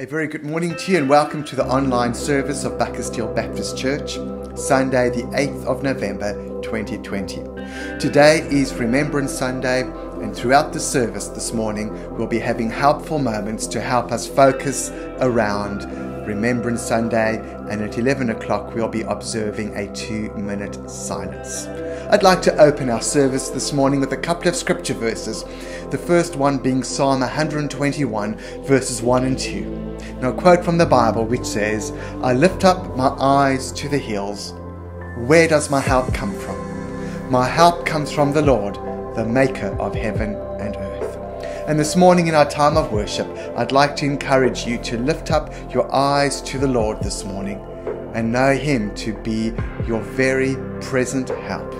A very good morning to you and welcome to the online service of Buckhurst Hill Baptist Church, Sunday, the 8th of November 2020. Today is Remembrance Sunday, and throughout the service this morning, we'll be having helpful moments to help us focus around Remembrance Sunday, and at 11 o'clock, we'll be observing a two minute silence. I'd like to open our service this morning with a couple of scripture verses. The first one being Psalm 121, verses 1 and 2. Now, a quote from the Bible which says, I lift up my eyes to the hills. Where does my help come from? My help comes from the Lord, the maker of heaven and earth. And this morning, in our time of worship, I'd like to encourage you to lift up your eyes to the Lord this morning and know Him to be your very present help.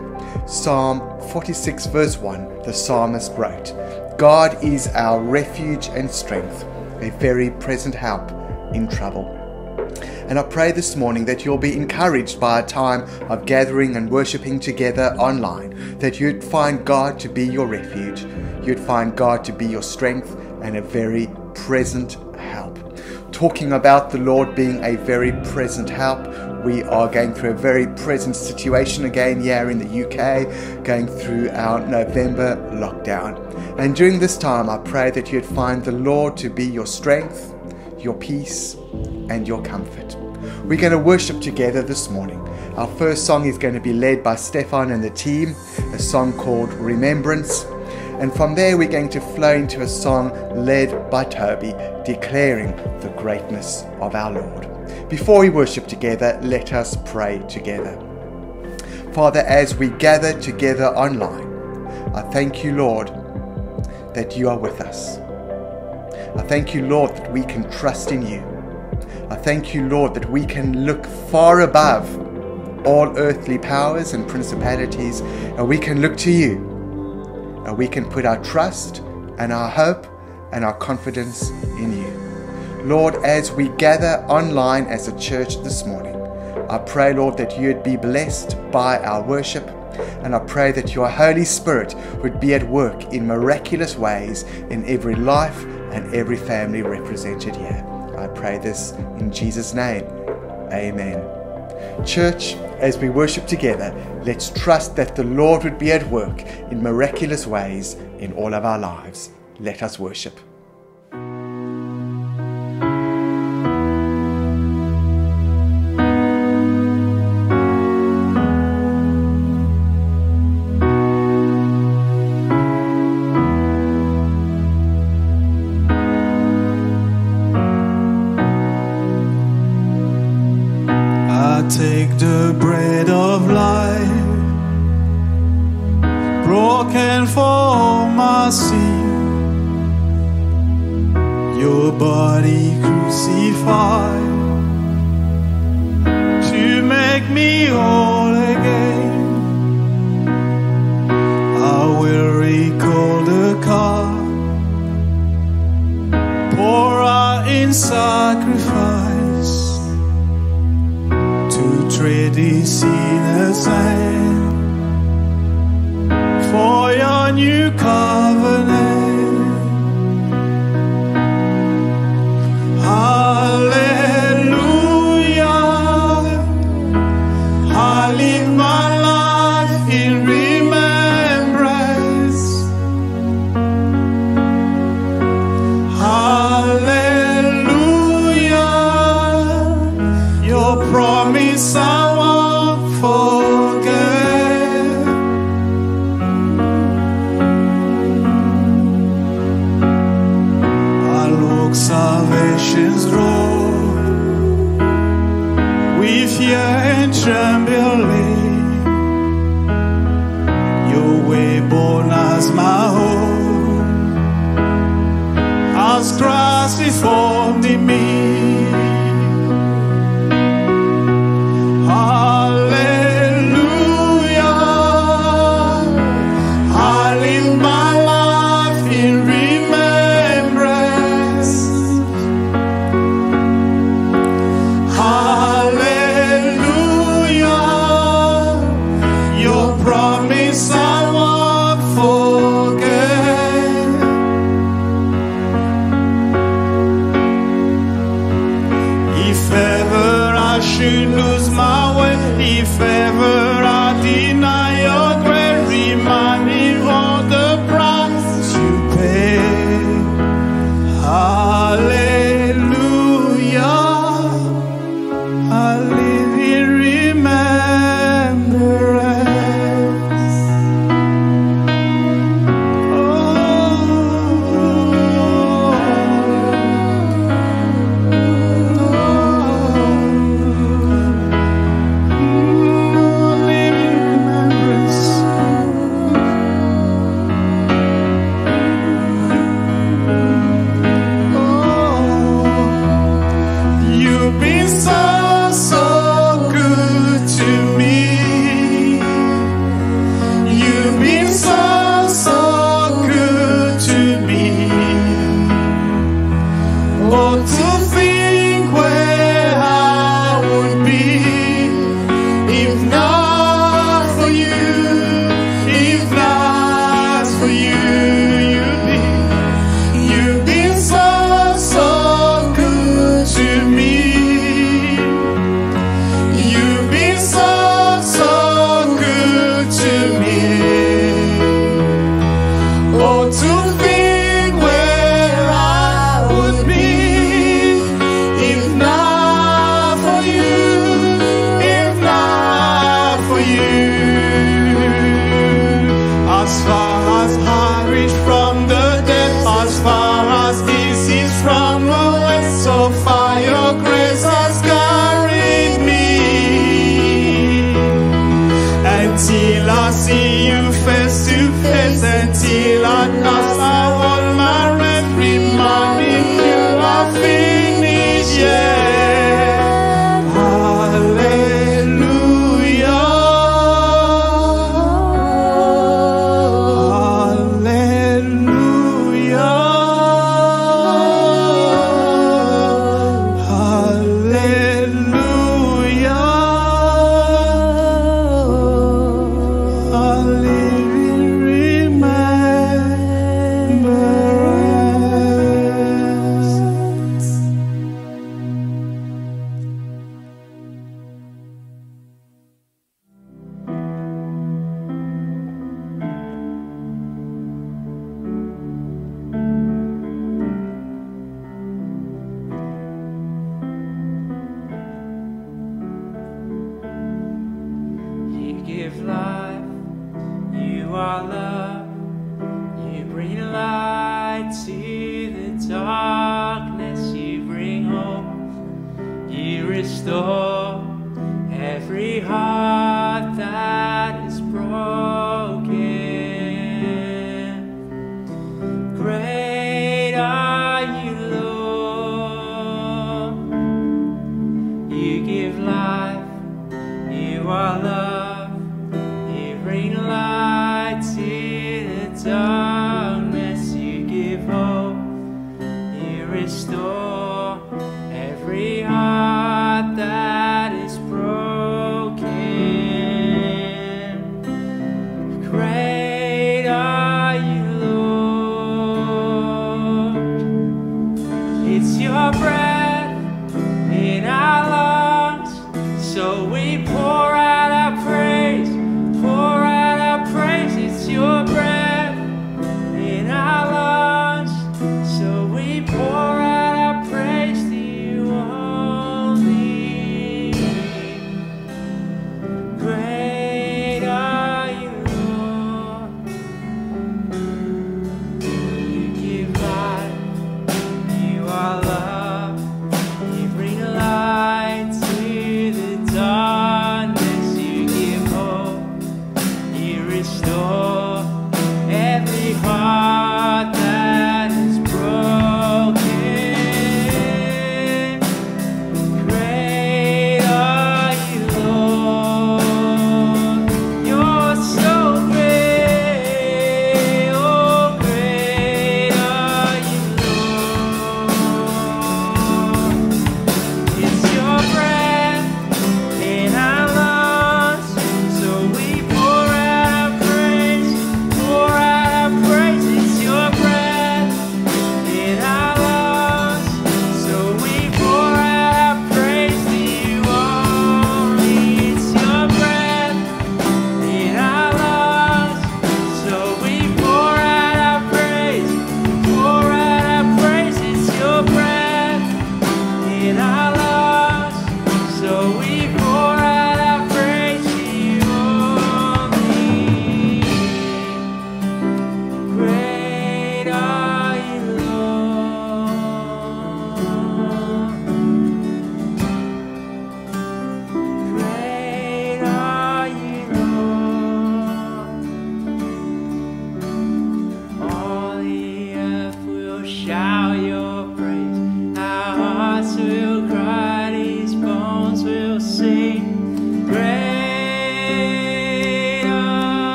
Psalm 46, verse 1, the psalmist wrote, God is our refuge and strength a very present help in trouble. And I pray this morning that you'll be encouraged by a time of gathering and worshipping together online, that you'd find God to be your refuge, you'd find God to be your strength and a very present help. Talking about the Lord being a very present help, we are going through a very present situation again here in the UK, going through our November lockdown. And during this time, I pray that you'd find the Lord to be your strength, your peace, and your comfort. We're going to worship together this morning. Our first song is going to be led by Stefan and the team, a song called Remembrance. And from there, we're going to flow into a song led by Toby, declaring the greatness of our Lord. Before we worship together, let us pray together. Father, as we gather together online, I thank you, Lord, that you are with us. I thank you, Lord, that we can trust in you. I thank you, Lord, that we can look far above all earthly powers and principalities, and we can look to you. And we can put our trust and our hope and our confidence in you. Lord, as we gather online as a church this morning, I pray, Lord, that you'd be blessed by our worship and I pray that your Holy Spirit would be at work in miraculous ways in every life and every family represented here. I pray this in Jesus' name. Amen. Church, as we worship together, let's trust that the Lord would be at work in miraculous ways in all of our lives. Let us worship. pour out in sacrifice to trade sinners innocent for your new covenant.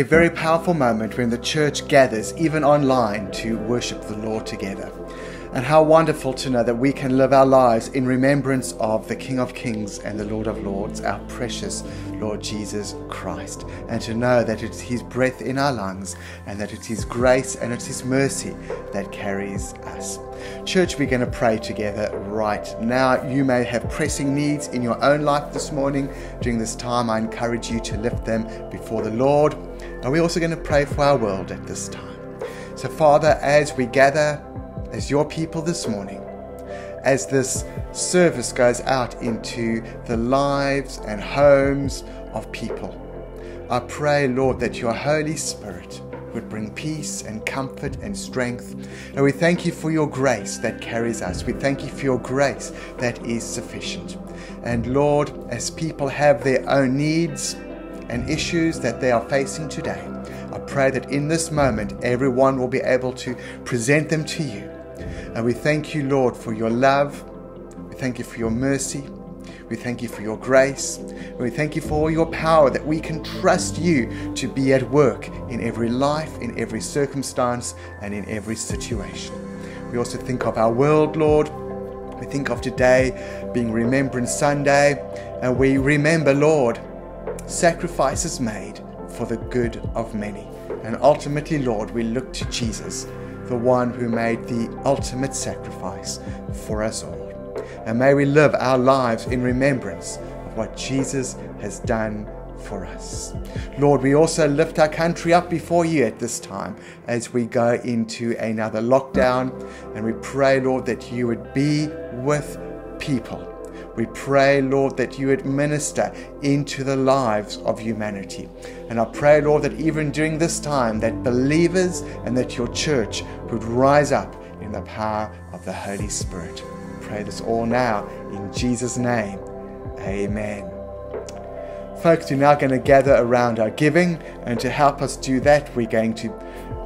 A very powerful moment when the church gathers, even online, to worship the Lord together. And how wonderful to know that we can live our lives in remembrance of the King of Kings and the Lord of Lords, our precious Lord Jesus Christ. And to know that it's His breath in our lungs and that it's His grace and it's His mercy that carries us. Church, we're going to pray together right now. You may have pressing needs in your own life this morning. During this time, I encourage you to lift them before the Lord. And we're also going to pray for our world at this time. So, Father, as we gather as your people this morning, as this service goes out into the lives and homes of people. I pray, Lord, that your Holy Spirit would bring peace and comfort and strength. And we thank you for your grace that carries us. We thank you for your grace that is sufficient. And Lord, as people have their own needs and issues that they are facing today, I pray that in this moment everyone will be able to present them to you and we thank you, Lord, for your love. We thank you for your mercy. We thank you for your grace. And we thank you for your power that we can trust you to be at work in every life, in every circumstance, and in every situation. We also think of our world, Lord. We think of today being Remembrance Sunday, and we remember, Lord, sacrifices made for the good of many. And ultimately, Lord, we look to Jesus the one who made the ultimate sacrifice for us all. And may we live our lives in remembrance of what Jesus has done for us. Lord, we also lift our country up before you at this time as we go into another lockdown. And we pray, Lord, that you would be with people we pray, Lord, that you would minister into the lives of humanity. And I pray, Lord, that even during this time, that believers and that your church would rise up in the power of the Holy Spirit. Pray this all now in Jesus' name. Amen. Folks, we're now going to gather around our giving, and to help us do that, we're going to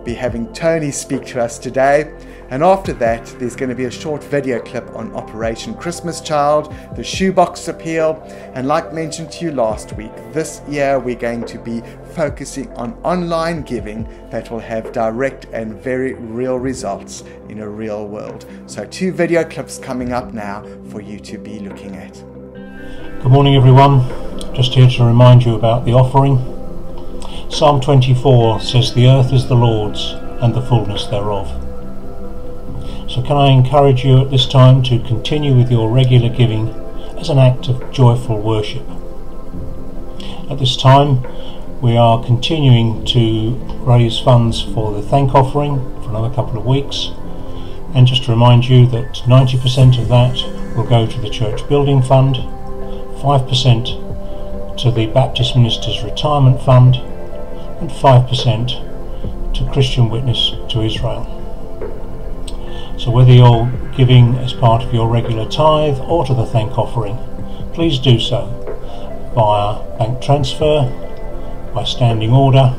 be having Tony speak to us today. And after that, there's going to be a short video clip on Operation Christmas Child, the shoebox appeal, and like mentioned to you last week, this year we're going to be focusing on online giving that will have direct and very real results in a real world. So, two video clips coming up now for you to be looking at. Good morning, everyone. Just here to remind you about the offering. Psalm 24 says, The earth is the Lord's and the fullness thereof so can I encourage you at this time to continue with your regular giving as an act of joyful worship. At this time we are continuing to raise funds for the thank offering for another couple of weeks and just to remind you that 90% of that will go to the church building fund, 5% to the Baptist Ministers Retirement Fund and 5% to Christian Witness to Israel. So whether you're giving as part of your regular tithe or to the thank offering, please do so via bank transfer, by standing order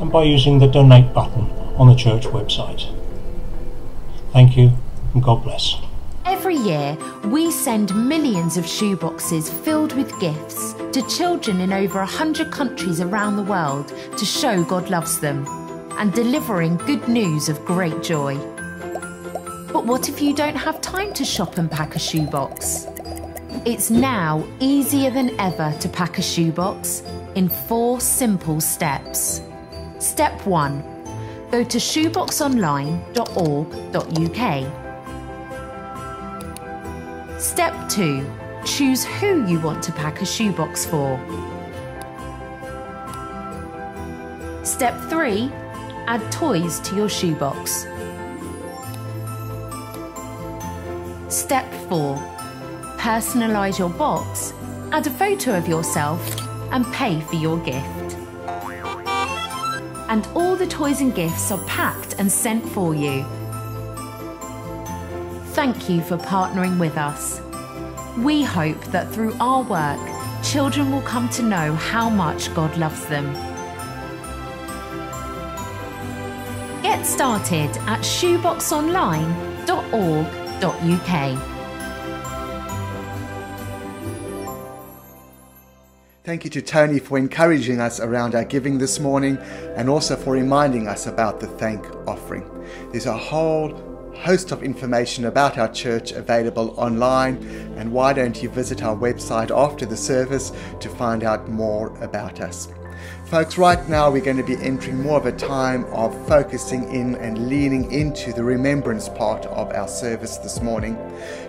and by using the donate button on the church website. Thank you and God bless. Every year, we send millions of shoeboxes filled with gifts to children in over 100 countries around the world to show God loves them and delivering good news of great joy. But what if you don't have time to shop and pack a shoebox? It's now easier than ever to pack a shoebox in four simple steps. Step 1 Go to shoeboxonline.org.uk. Step 2 Choose who you want to pack a shoebox for. Step 3 Add toys to your shoebox. Step 4 Personalise your box, add a photo of yourself, and pay for your gift. And all the toys and gifts are packed and sent for you. Thank you for partnering with us. We hope that through our work, children will come to know how much God loves them. Get started at shoeboxonline.org Thank you to Tony for encouraging us around our giving this morning and also for reminding us about the thank offering. There's a whole host of information about our church available online, and why don't you visit our website after the service to find out more about us? Folks, right now we're going to be entering more of a time of focusing in and leaning into the remembrance part of our service this morning.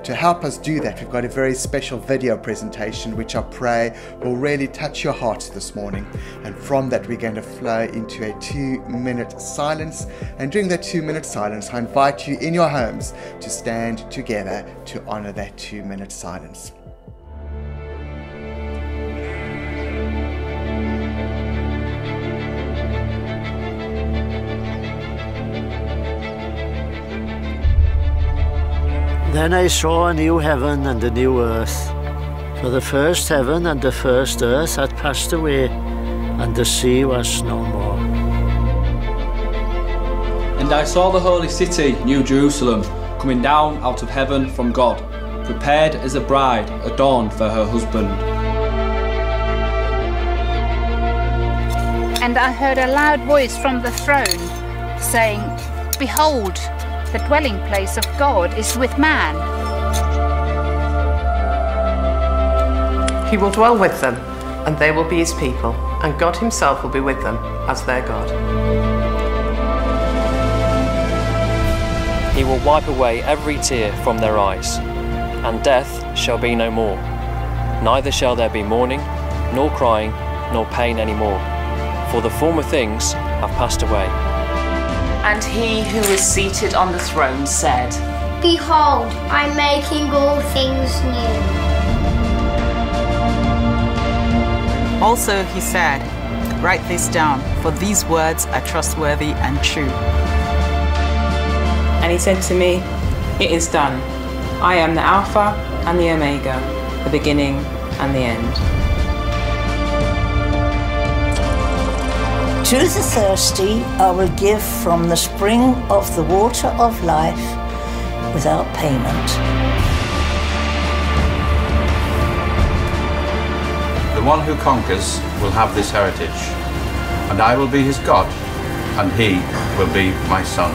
To help us do that, we've got a very special video presentation which I pray will really touch your hearts this morning. And from that, we're going to flow into a two minute silence. And during that two minute silence, I invite you in your homes to stand together to honor that two minute silence. Then I saw a new heaven and a new earth. For the first heaven and the first earth had passed away, and the sea was no more. And I saw the holy city, New Jerusalem, coming down out of heaven from God, prepared as a bride adorned for her husband. And I heard a loud voice from the throne, saying, Behold, the dwelling place of God is with man. He will dwell with them, and they will be his people, and God himself will be with them as their God. He will wipe away every tear from their eyes, and death shall be no more. Neither shall there be mourning, nor crying, nor pain any more, for the former things have passed away. And he who is seated on the throne said, Behold, I'm making all things new. Also he said, Write this down, for these words are trustworthy and true. And he said to me, It is done. I am the Alpha and the Omega, the beginning and the end. To the thirsty, I will give from the spring of the water of life without payment. The one who conquers will have this heritage, and I will be his God, and he will be my son.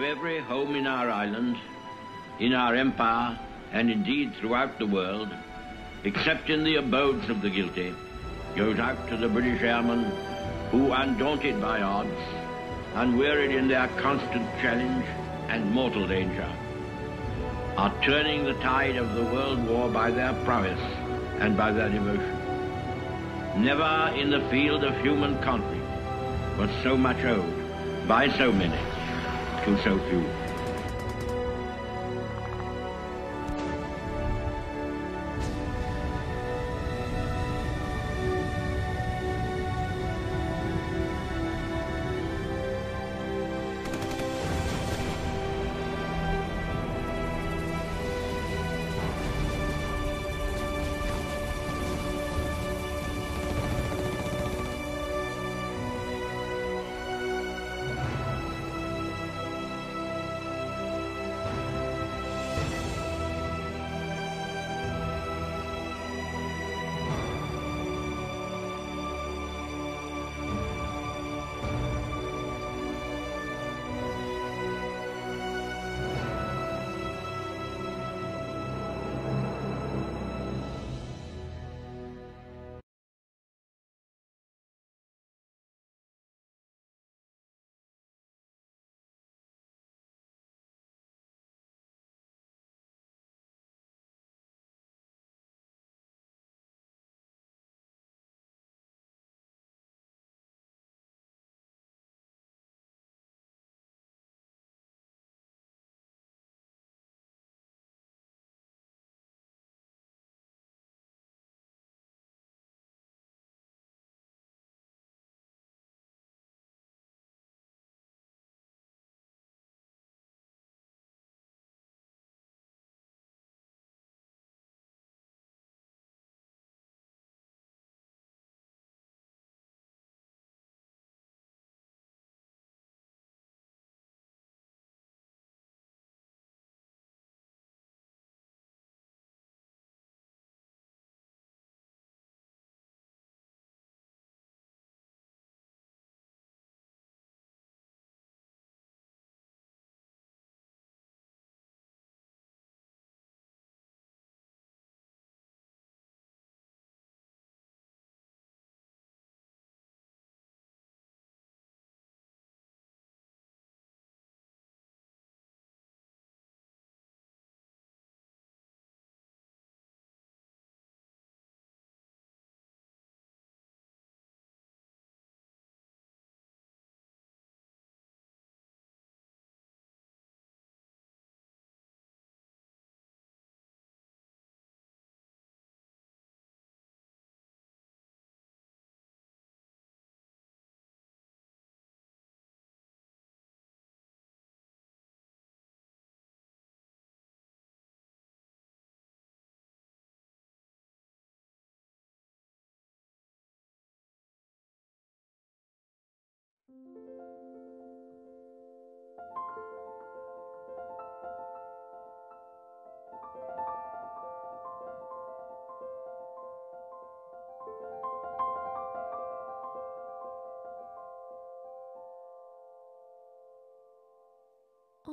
Of every home in our island, in our empire, and indeed throughout the world, except in the abodes of the guilty, goes out to the British airmen who, undaunted by odds, unwearied in their constant challenge and mortal danger, are turning the tide of the world war by their prowess and by their devotion. Never in the field of human conflict was so much owed by so many to so few.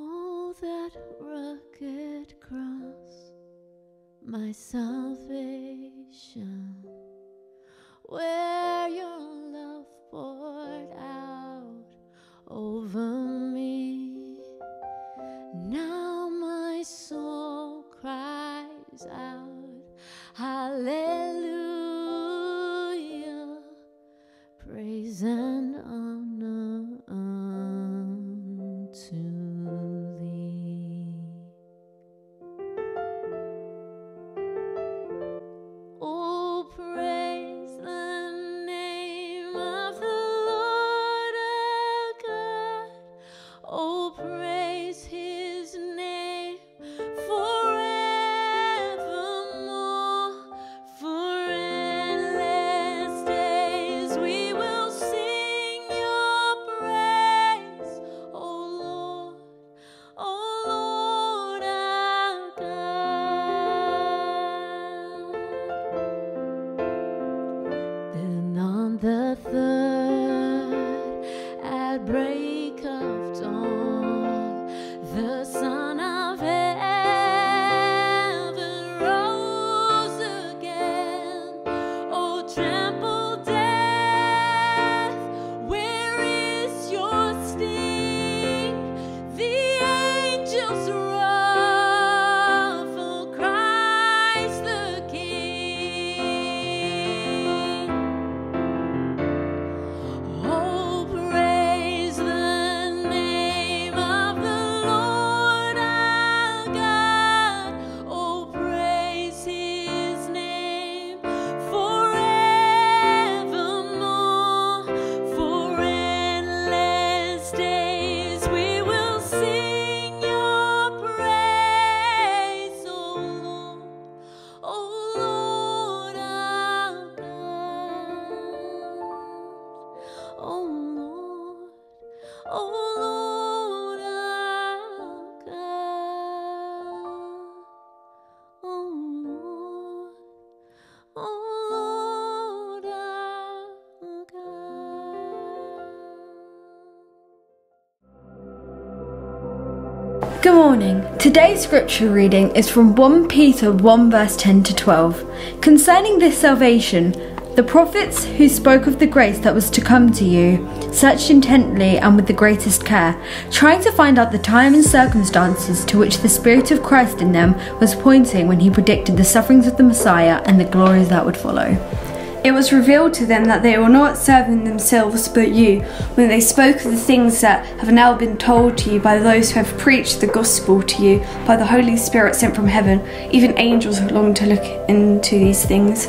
Oh, that rugged cross, my salvation, where Good morning. Today's scripture reading is from 1 Peter 1 verse 10 to 12. Concerning this salvation, the prophets who spoke of the grace that was to come to you searched intently and with the greatest care, trying to find out the time and circumstances to which the Spirit of Christ in them was pointing when he predicted the sufferings of the Messiah and the glories that would follow. It was revealed to them that they were not serving themselves but you, when they spoke of the things that have now been told to you by those who have preached the gospel to you by the Holy Spirit sent from heaven. Even angels long to look into these things.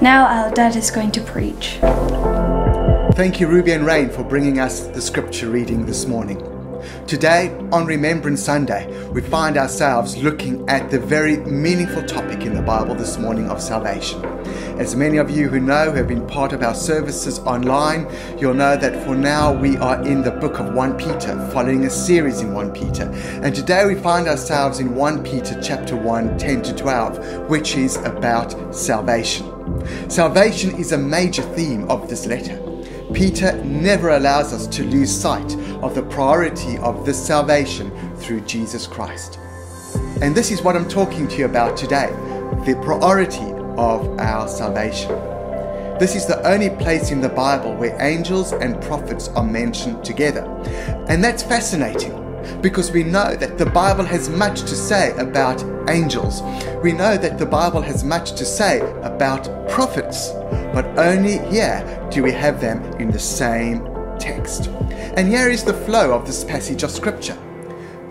Now our dad is going to preach. Thank you, Ruby and Rain, for bringing us the scripture reading this morning. Today, on Remembrance Sunday, we find ourselves looking at the very meaningful topic in the Bible this morning of salvation. As many of you who know who have been part of our services online, you'll know that for now we are in the book of 1 Peter, following a series in 1 Peter. And today we find ourselves in 1 Peter chapter 1, 10 to 12, which is about salvation. Salvation is a major theme of this letter. Peter never allows us to lose sight of the priority of this salvation through Jesus Christ. And this is what I'm talking to you about today the priority of our salvation. This is the only place in the Bible where angels and prophets are mentioned together. And that's fascinating because we know that the Bible has much to say about angels. We know that the Bible has much to say about prophets, but only here do we have them in the same text. And here is the flow of this passage of Scripture.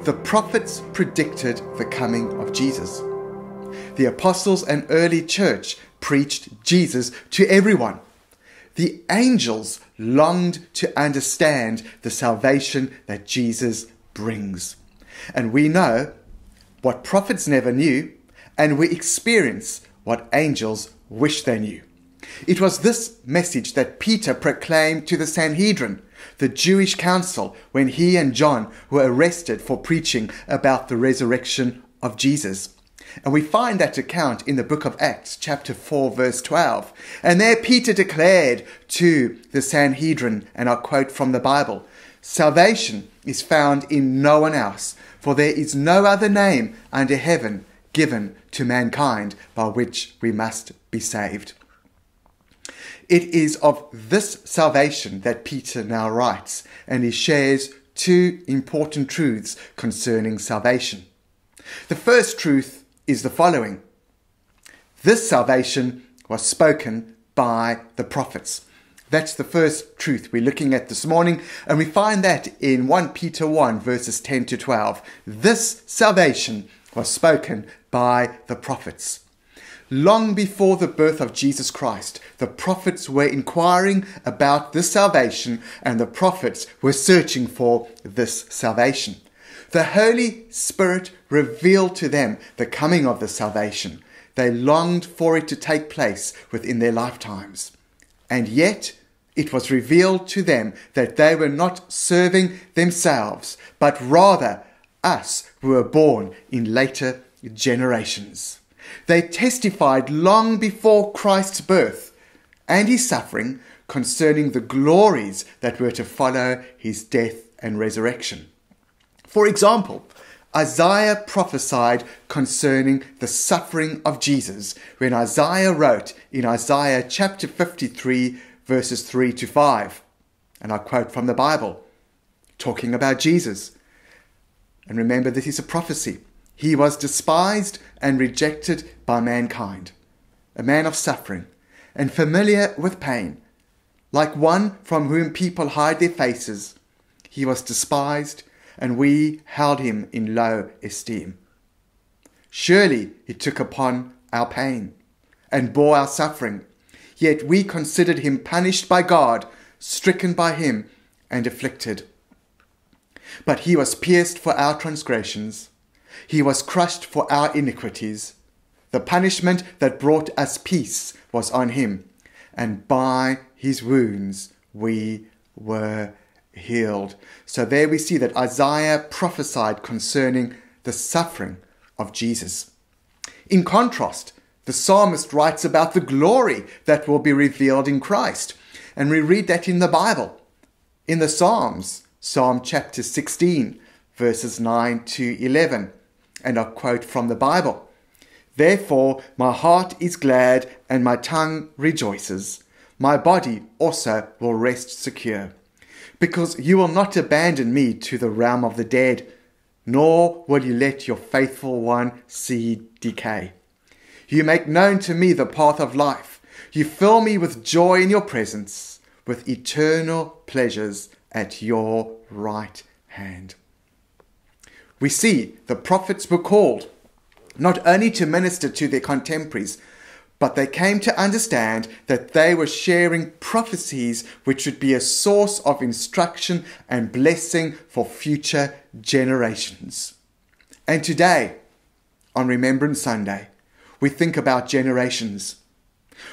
The prophets predicted the coming of Jesus. The apostles and early church preached Jesus to everyone. The angels longed to understand the salvation that Jesus brings. And we know what prophets never knew, and we experience what angels wish they knew. It was this message that Peter proclaimed to the Sanhedrin the Jewish council, when he and John were arrested for preaching about the resurrection of Jesus. And we find that account in the book of Acts, chapter 4, verse 12. And there Peter declared to the Sanhedrin, and I quote from the Bible Salvation is found in no one else, for there is no other name under heaven given to mankind by which we must be saved. It is of this salvation that Peter now writes, and he shares two important truths concerning salvation. The first truth is the following This salvation was spoken by the prophets. That's the first truth we're looking at this morning, and we find that in 1 Peter 1, verses 10 to 12. This salvation was spoken by the prophets. Long before the birth of Jesus Christ, the prophets were inquiring about this salvation, and the prophets were searching for this salvation. The Holy Spirit revealed to them the coming of the salvation. They longed for it to take place within their lifetimes. And yet, it was revealed to them that they were not serving themselves, but rather us who were born in later generations. They testified long before Christ's birth and his suffering concerning the glories that were to follow his death and resurrection. For example, Isaiah prophesied concerning the suffering of Jesus when Isaiah wrote in Isaiah chapter 53, verses 3 to 5. And I quote from the Bible, talking about Jesus. And remember, this is a prophecy. He was despised and rejected by mankind, a man of suffering and familiar with pain, like one from whom people hide their faces. He was despised, and we held him in low esteem. Surely he took upon our pain and bore our suffering, yet we considered him punished by God, stricken by him, and afflicted. But he was pierced for our transgressions he was crushed for our iniquities. The punishment that brought us peace was on him, and by his wounds we were healed. So there we see that Isaiah prophesied concerning the suffering of Jesus. In contrast, the psalmist writes about the glory that will be revealed in Christ. And we read that in the Bible. In the Psalms, Psalm chapter 16, verses 9 to 11 and I quote from the Bible. Therefore, my heart is glad and my tongue rejoices. My body also will rest secure. Because you will not abandon me to the realm of the dead, nor will you let your faithful one see decay. You make known to me the path of life. You fill me with joy in your presence, with eternal pleasures at your right hand we see the prophets were called not only to minister to their contemporaries, but they came to understand that they were sharing prophecies which would be a source of instruction and blessing for future generations. And today, on Remembrance Sunday, we think about generations.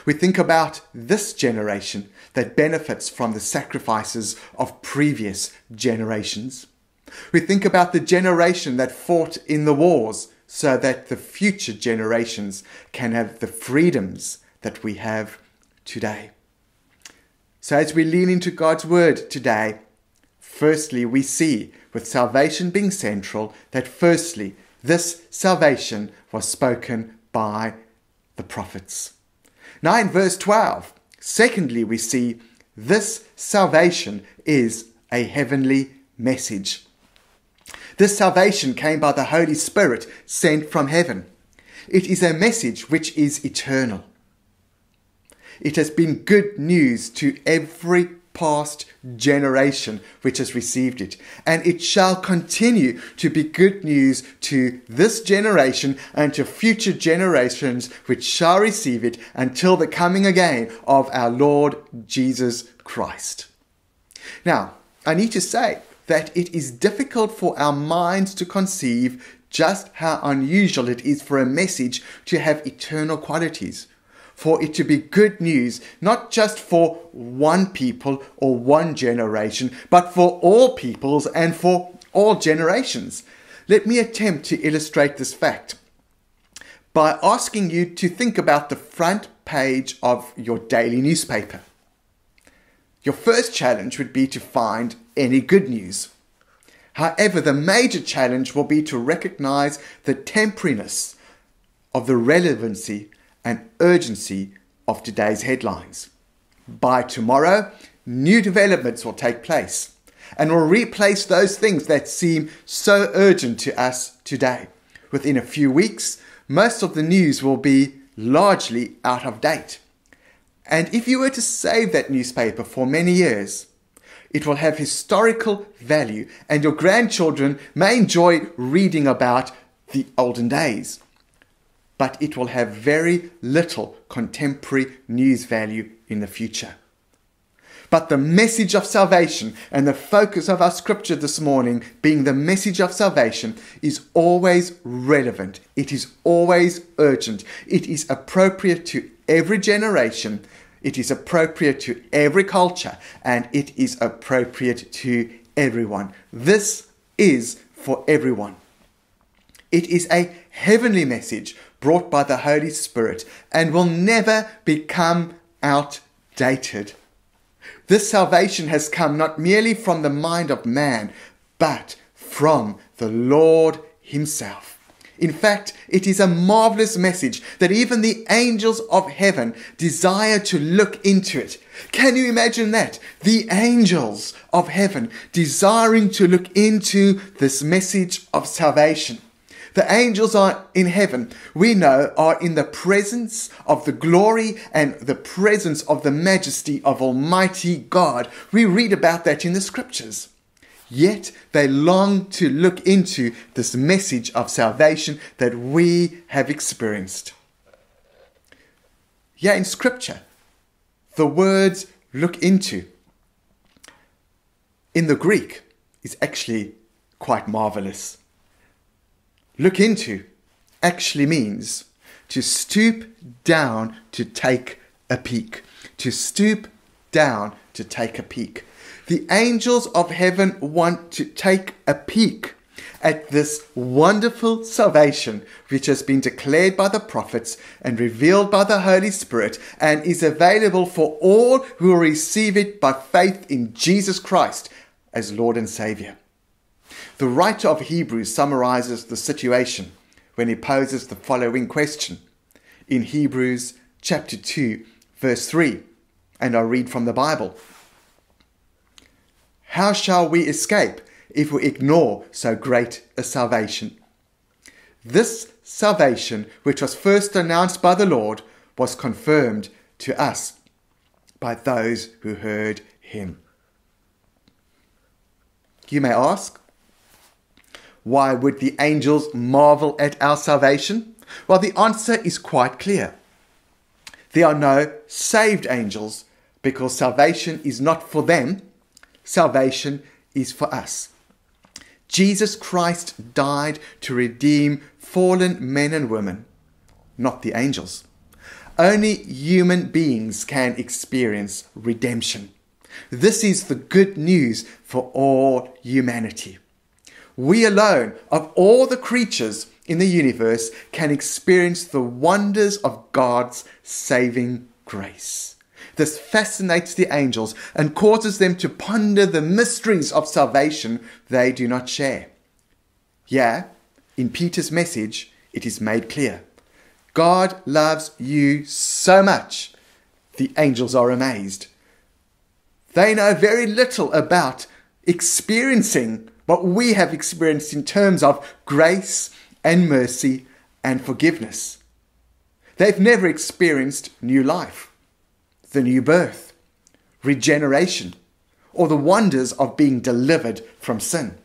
We think about this generation that benefits from the sacrifices of previous generations. We think about the generation that fought in the wars so that the future generations can have the freedoms that we have today. So, as we lean into God's word today, firstly, we see with salvation being central that firstly, this salvation was spoken by the prophets. Now, in verse 12, secondly, we see this salvation is a heavenly message. This salvation came by the Holy Spirit sent from heaven. It is a message which is eternal. It has been good news to every past generation which has received it. And it shall continue to be good news to this generation and to future generations which shall receive it until the coming again of our Lord Jesus Christ. Now, I need to say, that it is difficult for our minds to conceive just how unusual it is for a message to have eternal qualities. for it to be good news, not just for one people or one generation, but for all peoples and for all generations. Let me attempt to illustrate this fact by asking you to think about the front page of your daily newspaper. Your first challenge would be to find any good news. However, the major challenge will be to recognize the temporariness of the relevancy and urgency of today's headlines. By tomorrow, new developments will take place and will replace those things that seem so urgent to us today. Within a few weeks, most of the news will be largely out of date. And if you were to save that newspaper for many years, it will have historical value, and your grandchildren may enjoy reading about the olden days. But it will have very little contemporary news value in the future. But the message of salvation and the focus of our scripture this morning being the message of salvation is always relevant. It is always urgent. It is appropriate to every generation. It is appropriate to every culture and it is appropriate to everyone. This is for everyone. It is a heavenly message brought by the Holy Spirit and will never become outdated. This salvation has come not merely from the mind of man, but from the Lord Himself. In fact, it is a marvelous message that even the angels of heaven desire to look into it. Can you imagine that? The angels of heaven desiring to look into this message of salvation. The angels are in heaven, we know, are in the presence of the glory and the presence of the majesty of Almighty God. We read about that in the scriptures. Yet they long to look into this message of salvation that we have experienced. Yeah, in scripture, the words look into in the Greek is actually quite marvelous. Look into actually means to stoop down to take a peek. To stoop down to take a peek. The angels of heaven want to take a peek at this wonderful salvation which has been declared by the prophets and revealed by the Holy Spirit and is available for all who will receive it by faith in Jesus Christ as Lord and Saviour. The writer of Hebrews summarizes the situation when he poses the following question in Hebrews chapter 2, verse 3. And I read from the Bible How shall we escape if we ignore so great a salvation? This salvation, which was first announced by the Lord, was confirmed to us by those who heard him. You may ask, why would the angels marvel at our salvation? Well, the answer is quite clear. There are no saved angels because salvation is not for them, salvation is for us. Jesus Christ died to redeem fallen men and women, not the angels. Only human beings can experience redemption. This is the good news for all humanity. We alone, of all the creatures in the universe, can experience the wonders of God's saving grace. This fascinates the angels and causes them to ponder the mysteries of salvation they do not share. Yeah, in Peter's message, it is made clear God loves you so much, the angels are amazed. They know very little about experiencing what we have experienced in terms of grace and mercy and forgiveness. They've never experienced new life, the new birth, regeneration, or the wonders of being delivered from sin.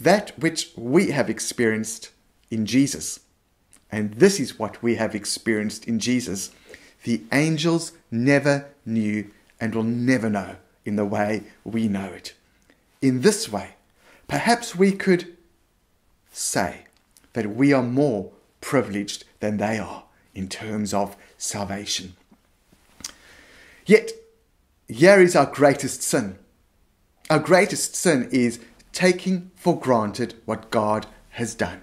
That which we have experienced in Jesus, and this is what we have experienced in Jesus, the angels never knew and will never know in the way we know it in this way, perhaps we could say that we are more privileged than they are in terms of salvation. Yet, here is our greatest sin. Our greatest sin is taking for granted what God has done.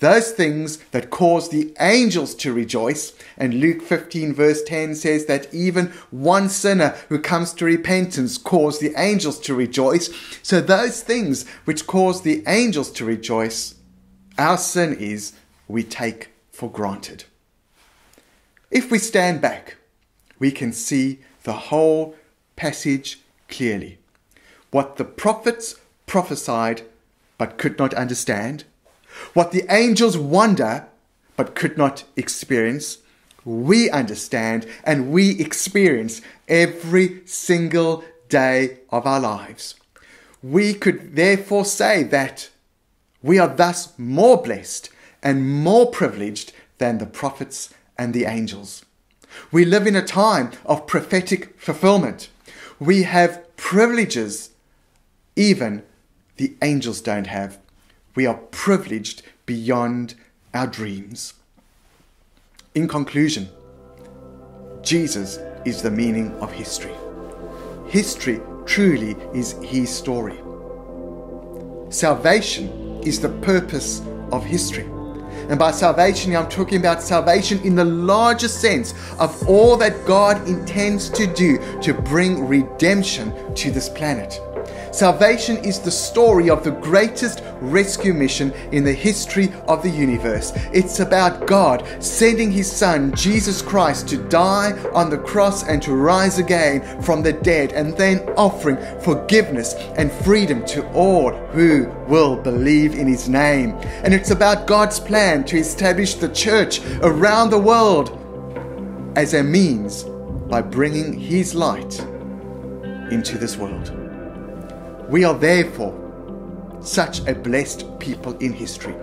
Those things that cause the angels to rejoice, and Luke 15, verse 10 says that even one sinner who comes to repentance cause the angels to rejoice. So, those things which cause the angels to rejoice, our sin is we take for granted. If we stand back, we can see the whole passage clearly. What the prophets prophesied but could not understand, what the angels wonder but could not experience, we understand and we experience every single day of our lives. We could therefore say that we are thus more blessed and more privileged than the prophets and the angels. We live in a time of prophetic fulfillment. We have privileges even the angels don't have. We are privileged beyond our dreams. In conclusion, Jesus is the meaning of history. History truly is his story. Salvation is the purpose of history. And by salvation, I'm talking about salvation in the larger sense of all that God intends to do to bring redemption to this planet. Salvation is the story of the greatest rescue mission in the history of the universe. It's about God sending His Son, Jesus Christ, to die on the cross and to rise again from the dead, and then offering forgiveness and freedom to all who will believe in His name. And it's about God's plan to establish the church around the world as a means by bringing His light into this world. We are therefore such a blessed people in history.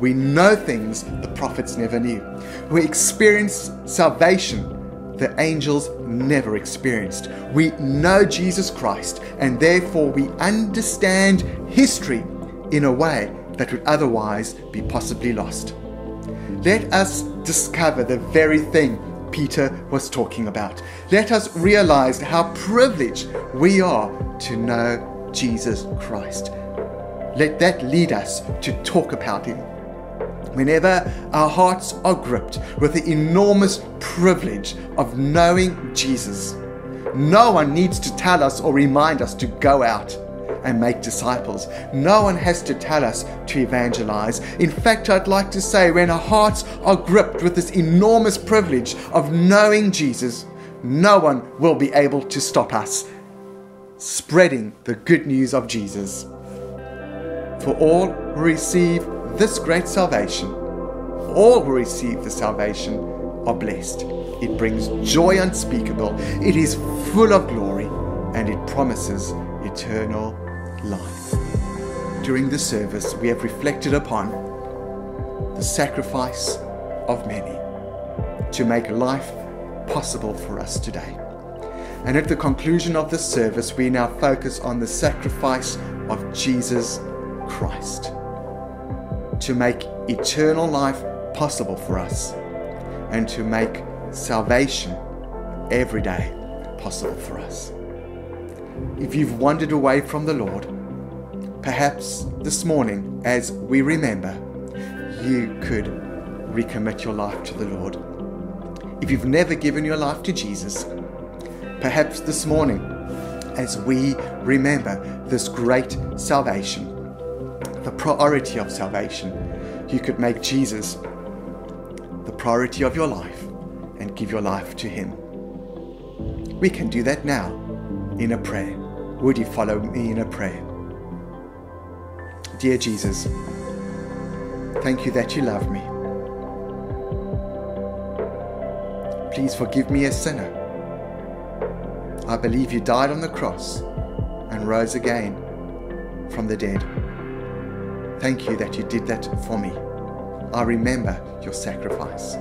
We know things the prophets never knew. We experience salvation the angels never experienced. We know Jesus Christ and therefore we understand history in a way that would otherwise be possibly lost. Let us discover the very thing Peter was talking about. Let us realize how privileged we are to know Jesus Christ. Let that lead us to talk about Him. Whenever our hearts are gripped with the enormous privilege of knowing Jesus, no one needs to tell us or remind us to go out and make disciples. No one has to tell us to evangelize. In fact, I'd like to say when our hearts are gripped with this enormous privilege of knowing Jesus, no one will be able to stop us spreading the good news of Jesus. For all who receive this great salvation, all who receive the salvation are blessed. It brings joy unspeakable, it is full of glory, and it promises eternal life. During this service, we have reflected upon the sacrifice of many to make life possible for us today. And at the conclusion of this service, we now focus on the sacrifice of Jesus Christ to make eternal life possible for us and to make salvation every day possible for us. If you've wandered away from the Lord, perhaps this morning, as we remember, you could recommit your life to the Lord. If you've never given your life to Jesus, perhaps this morning, as we remember this great salvation, the priority of salvation, you could make Jesus the priority of your life and give your life to Him. We can do that now in a prayer. Would you follow me in a prayer? Dear Jesus, thank you that you love me. Please forgive me a sinner. I believe you died on the cross and rose again from the dead. Thank you that you did that for me. I remember your sacrifice.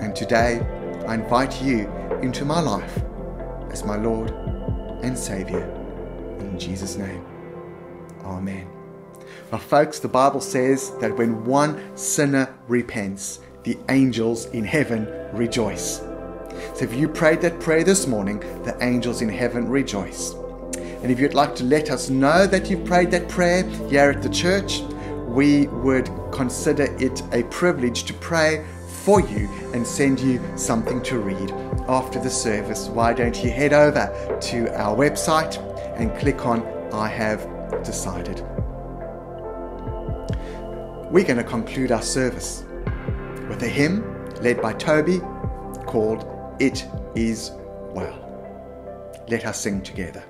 And today, I invite you into my life as my Lord and Savior. In Jesus' name, Amen. Now, folks, the Bible says that when one sinner repents, the angels in heaven rejoice. So if you prayed that prayer this morning, the angels in heaven rejoice. And if you'd like to let us know that you've prayed that prayer here at the church, we would consider it a privilege to pray for you and send you something to read after the service. Why don't you head over to our website and click on I have decided? We're going to conclude our service with a hymn led by Toby called it is well. Let us sing together.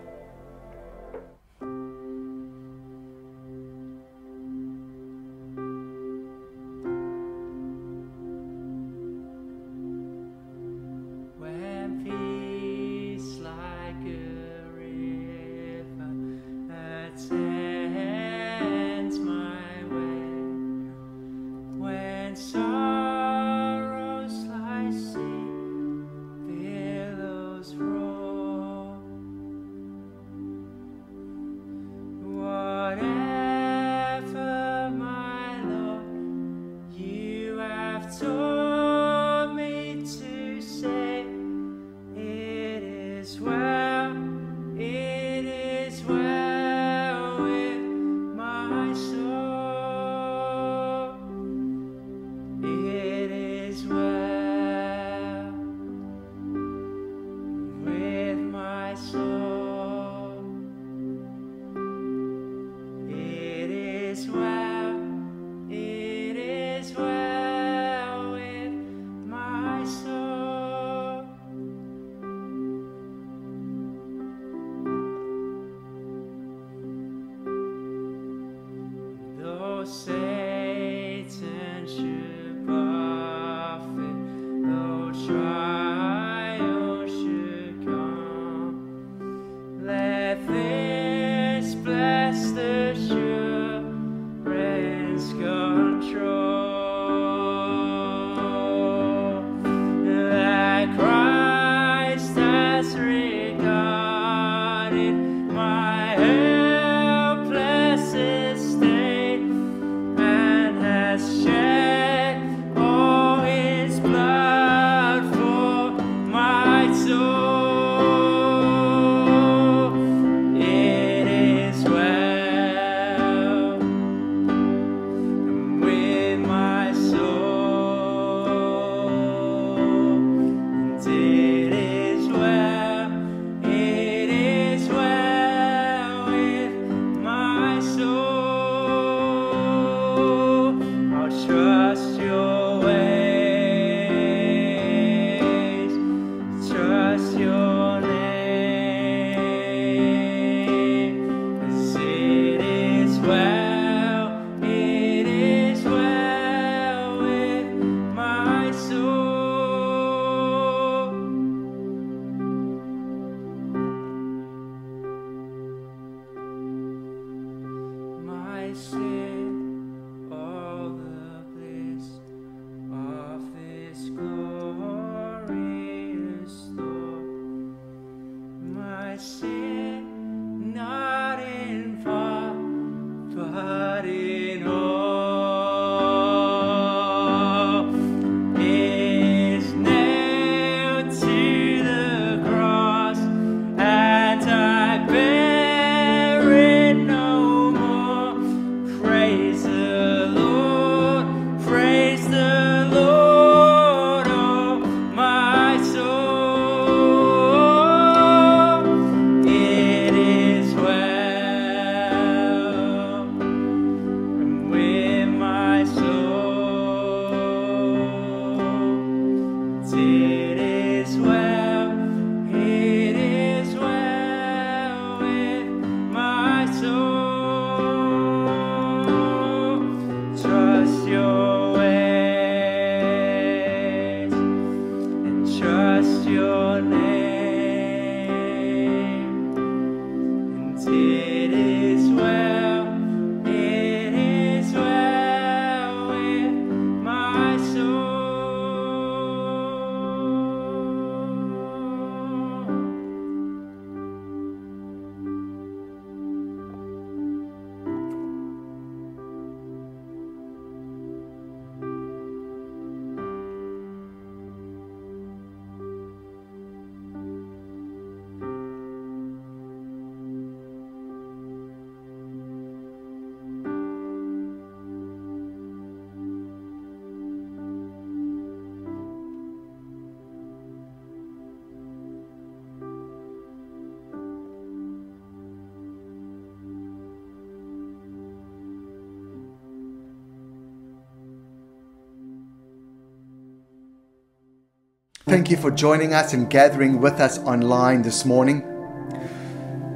You for joining us and gathering with us online this morning.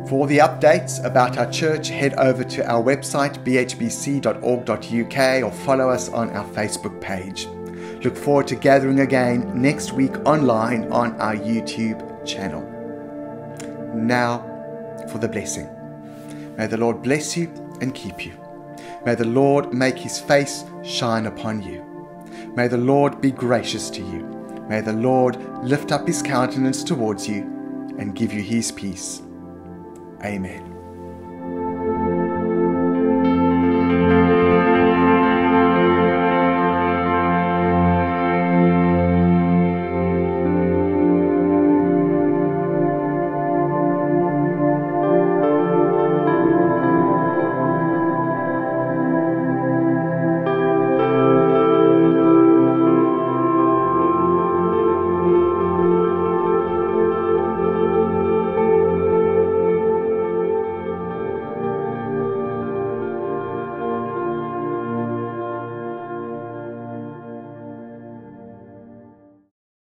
For the updates about our church, head over to our website bhbc.org.uk or follow us on our Facebook page. Look forward to gathering again next week online on our YouTube channel. Now for the blessing. May the Lord bless you and keep you. May the Lord make his face shine upon you. May the Lord be gracious to you. May the Lord lift up his countenance towards you and give you his peace. Amen.